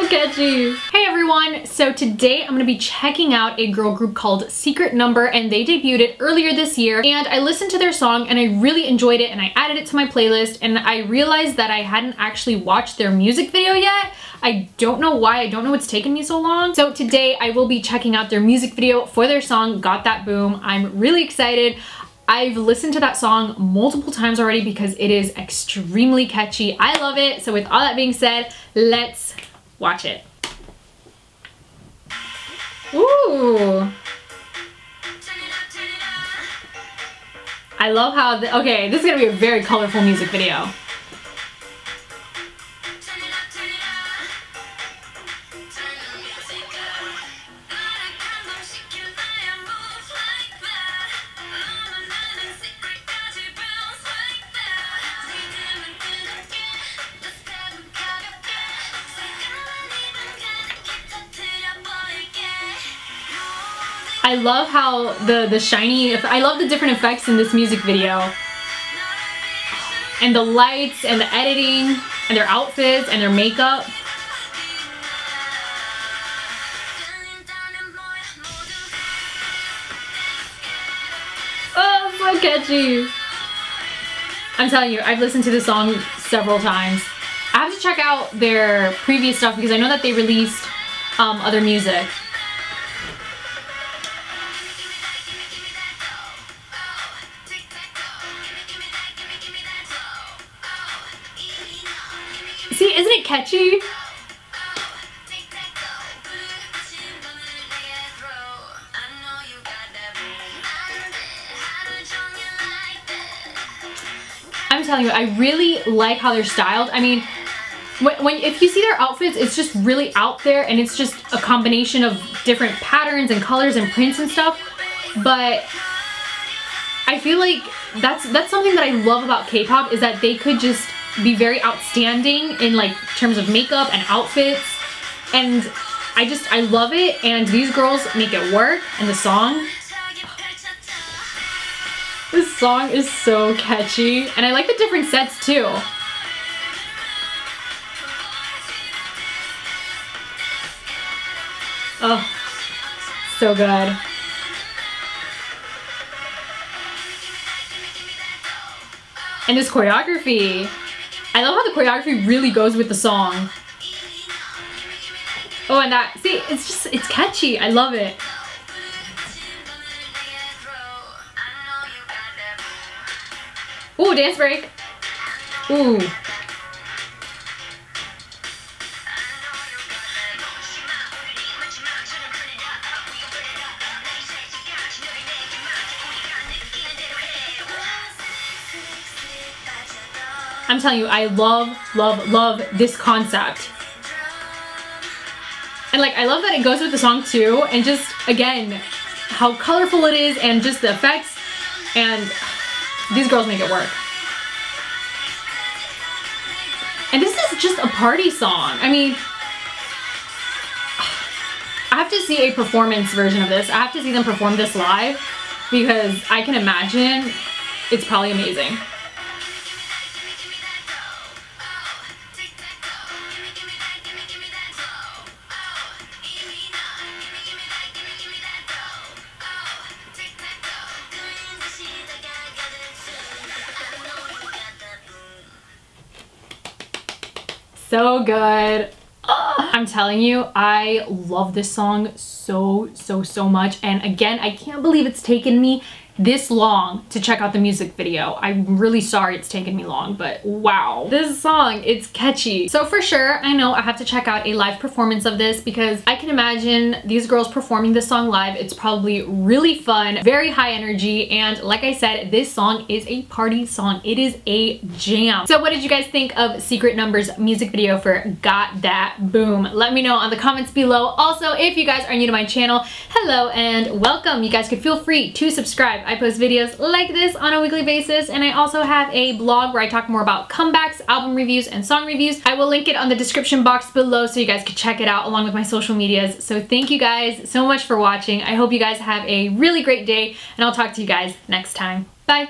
so catchy. Hey everyone, so today I'm gonna be checking out a girl group called Secret Number and they debuted earlier this year and I listened to their song and I really enjoyed it and I added it to my playlist and I realized that I hadn't actually watched their music video yet. I don't know why, I don't know what's taken me so long. So today I will be checking out their music video for their song Got That Boom. I'm really excited. I've listened to that song multiple times already because it is extremely catchy. I love it. So with all that being said, let's watch it. Ooh. I love how, the, okay, this is gonna be a very colorful music video. I love how the, the shiny, I love the different effects in this music video. And the lights and the editing and their outfits and their makeup. Oh, so catchy. I'm telling you, I've listened to this song several times. I have to check out their previous stuff because I know that they released um, other music. See, isn't it catchy? I'm telling you, I really like how they're styled. I mean, when, when, if you see their outfits, it's just really out there and it's just a combination of different patterns and colors and prints and stuff. But I feel like that's that's something that I love about K-pop is that they could just be very outstanding in like terms of makeup and outfits. And I just I love it. And these girls make it work. And the song this song is so catchy. And I like the different sets too. Oh so good. And this choreography I love how the choreography really goes with the song. Oh, and that, see, it's just, it's catchy. I love it. Ooh, dance break. Ooh. I'm telling you, I love, love, love this concept. And like, I love that it goes with the song too, and just, again, how colorful it is, and just the effects, and these girls make it work. And this is just a party song. I mean, I have to see a performance version of this. I have to see them perform this live because I can imagine it's probably amazing. So good. I'm telling you, I love this song so, so, so much. And again, I can't believe it's taken me this long to check out the music video. I'm really sorry it's taken me long, but wow. This song, it's catchy. So for sure, I know I have to check out a live performance of this because I can imagine these girls performing this song live. It's probably really fun, very high energy, and like I said, this song is a party song. It is a jam. So what did you guys think of Secret Numbers music video for Got That Boom? Let me know on the comments below. Also, if you guys are new to my channel, hello and welcome. You guys could feel free to subscribe. I post videos like this on a weekly basis and I also have a blog where I talk more about comebacks, album reviews, and song reviews. I will link it on the description box below so you guys can check it out along with my social medias. So thank you guys so much for watching. I hope you guys have a really great day and I'll talk to you guys next time.